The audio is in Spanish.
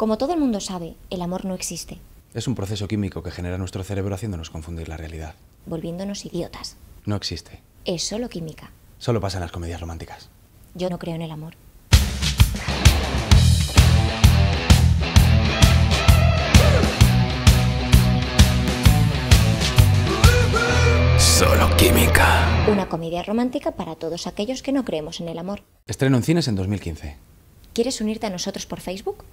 Como todo el mundo sabe, el amor no existe, Es un proceso químico que genera nuestro cerebro haciéndonos confundir la realidad. volviéndonos idiotas. No existe. Es solo química. Solo pasa en las comedias románticas. Yo no creo en el amor. Solo química. Una comedia romántica para todos aquellos que no creemos en el amor. Estreno en cines en 2015. ¿Quieres unirte a nosotros por Facebook?